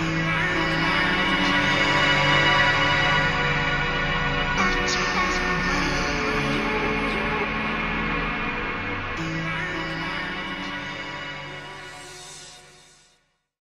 Yeah.